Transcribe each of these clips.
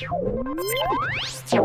you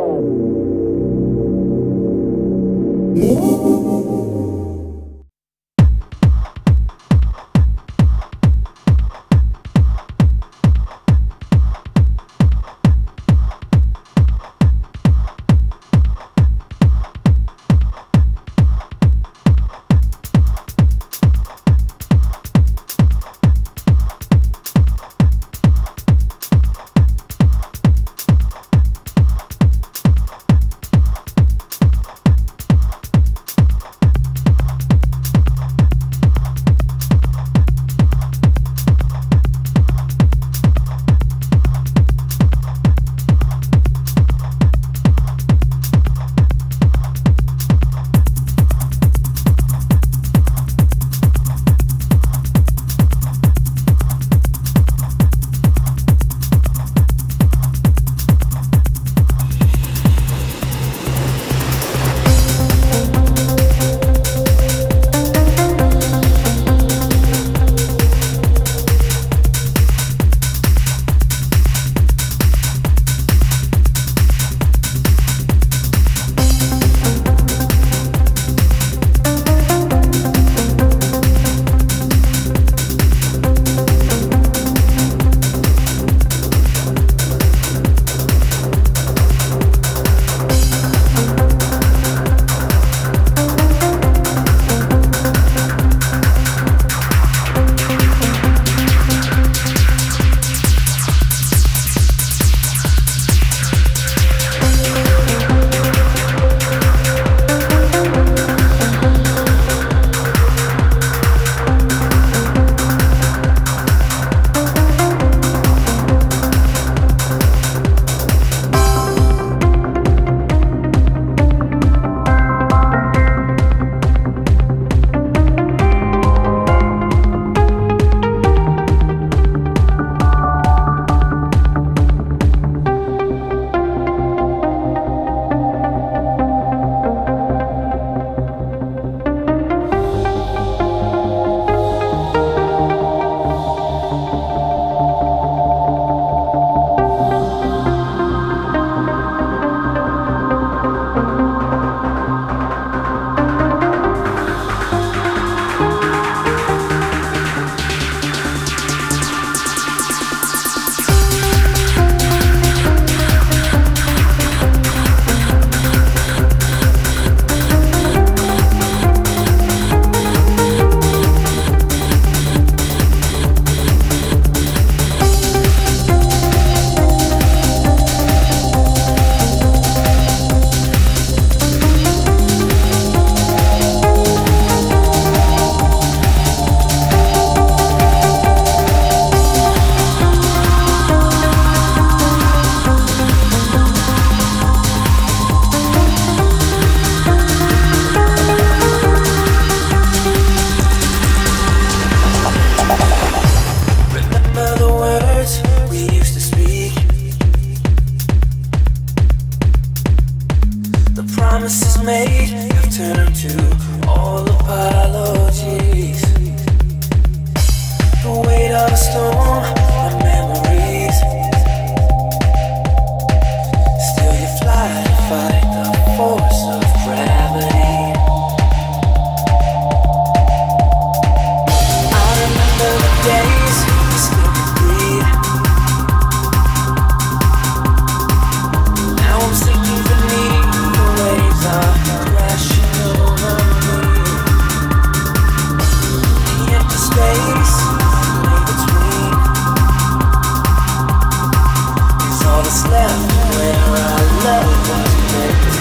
left where was meant